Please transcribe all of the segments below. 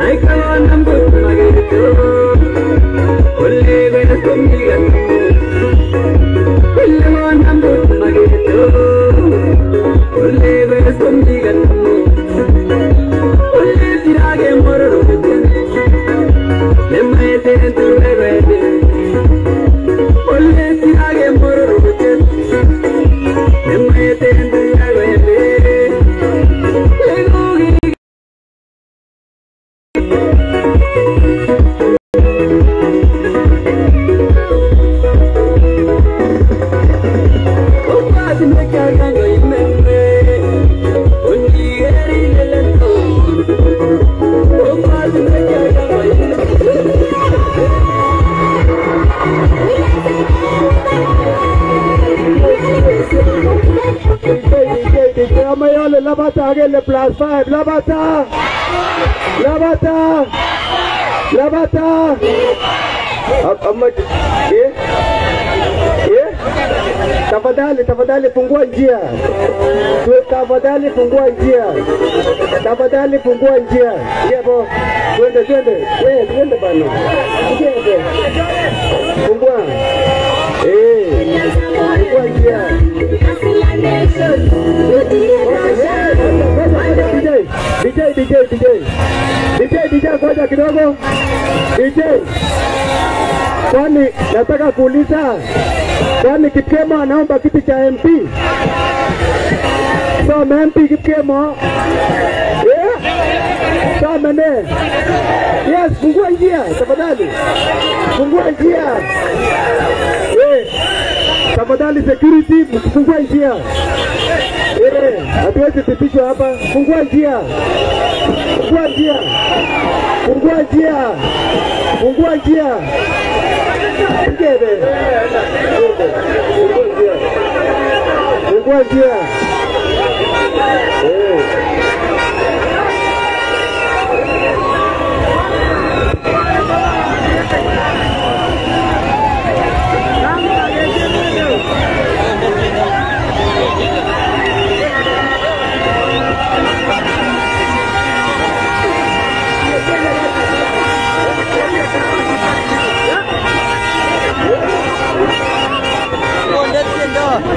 High ಕಣೋ number ಮಗೇ ತೋ ಒಳ್ಳೆ ಬೆರೆ ಸಂಧಿ ಗನ್ನಿ ಹೈ ಕಣೋ ನಂಬರ್ ಮಗೇ ನಿಮ್ಮ ಐತೆ ಅಂತ Labata again, the plus five. Labata! Labata! How much? Yeah? Yeah? Tafadhali, tafadhali fungua njia. Tafadhali fungua njia. Tafadhali fungua njia. Yebo. Twende, twende. Eh, twende bana. Twende. Fungua. Eh. Fungua njia. DJ, DJ, DJ, DJ, DJ, ngoja kidogo. DJ, kwani nataka kuuliza, kwani Kipkemo anaomba kiti cha MP? So MP Kipkemo, yeah? Mene, yes, fungua njia tafadhali, fungua njia tafadhali security, fungua njia eh, hatuwezi pitishwa hapa, fungua njia, fungua njia, fungua njia, fungua njia. Ngebe. Fungua njia.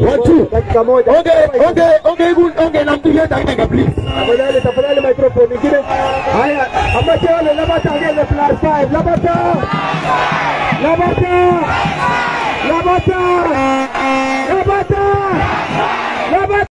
Two. Dakika moja. Okay, okay, okay, good. Okay, nampigia dakika please. Tafadhali, tafadhali microphone nyingine. Haya, Amachole, Labata again, the plus five. Labata! Labata! Labata! Labata!